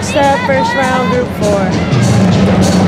Next the first round, group four.